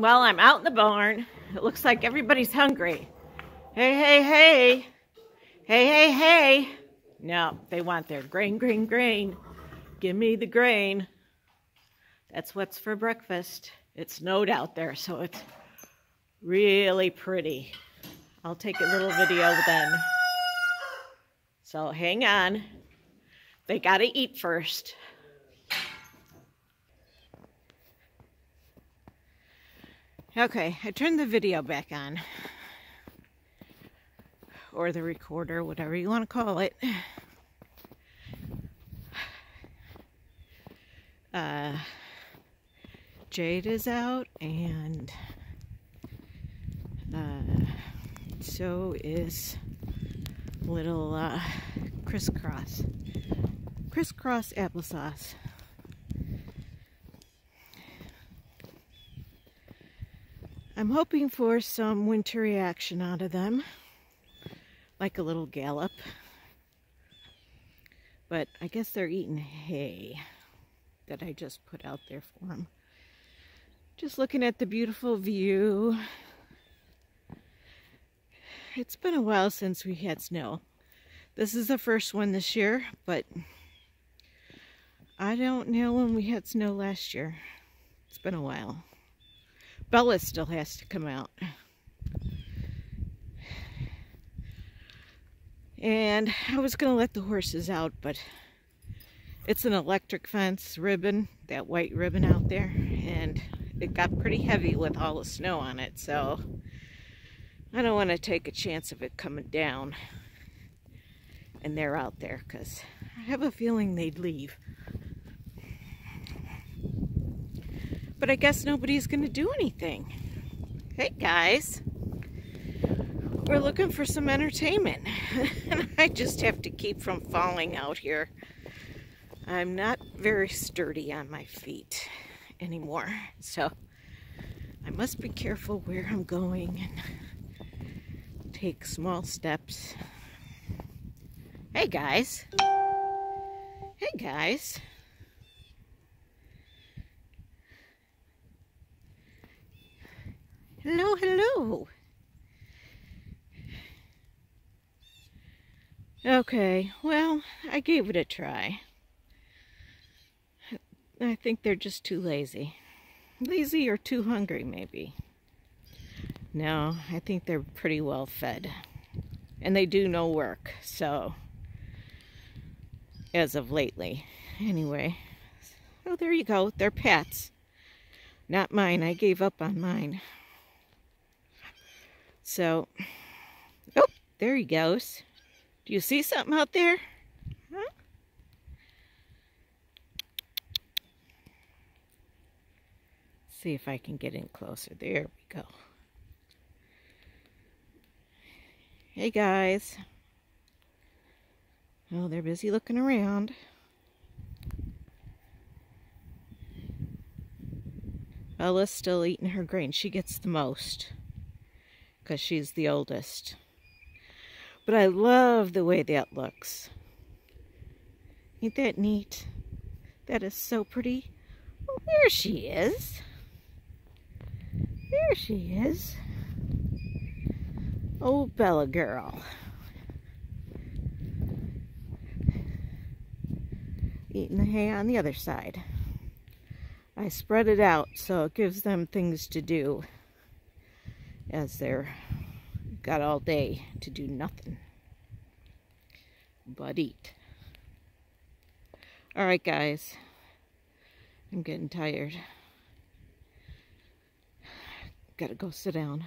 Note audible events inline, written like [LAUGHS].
Well, I'm out in the barn. It looks like everybody's hungry. Hey, hey, hey. Hey, hey, hey. No, they want their grain, grain, grain. Give me the grain. That's what's for breakfast. It snowed out there, so it's really pretty. I'll take a little video then. So hang on. They got to eat first. Okay, I turned the video back on. Or the recorder, whatever you want to call it. Uh, Jade is out and uh, so is little uh, crisscross. Crisscross applesauce. I'm hoping for some wintry action out of them, like a little gallop. But I guess they're eating hay that I just put out there for them. Just looking at the beautiful view. It's been a while since we had snow. This is the first one this year, but I don't know when we had snow last year. It's been a while. Bella still has to come out. And I was going to let the horses out, but it's an electric fence ribbon, that white ribbon out there, and it got pretty heavy with all the snow on it, so I don't want to take a chance of it coming down and they're out there because I have a feeling they'd leave. But I guess nobody's going to do anything. Hey guys, we're looking for some entertainment. [LAUGHS] and I just have to keep from falling out here. I'm not very sturdy on my feet anymore. So I must be careful where I'm going and take small steps. Hey guys. Hey guys. Hello, hello. Okay, well, I gave it a try. I think they're just too lazy. Lazy or too hungry, maybe. No, I think they're pretty well fed. And they do no work, so... As of lately. Anyway. Oh, there you go. They're pets. Not mine. I gave up on mine. So, oh, there he goes. Do you see something out there? See if I can get in closer. There we go. Hey guys. Oh, they're busy looking around. Bella's still eating her grain. She gets the most because she's the oldest. But I love the way that looks. Ain't that neat? That is so pretty. Oh, there she is. There she is. Oh, Bella girl. Eating the hay on the other side. I spread it out so it gives them things to do as they're got all day to do nothing but eat. Alright guys, I'm getting tired. Gotta go sit down.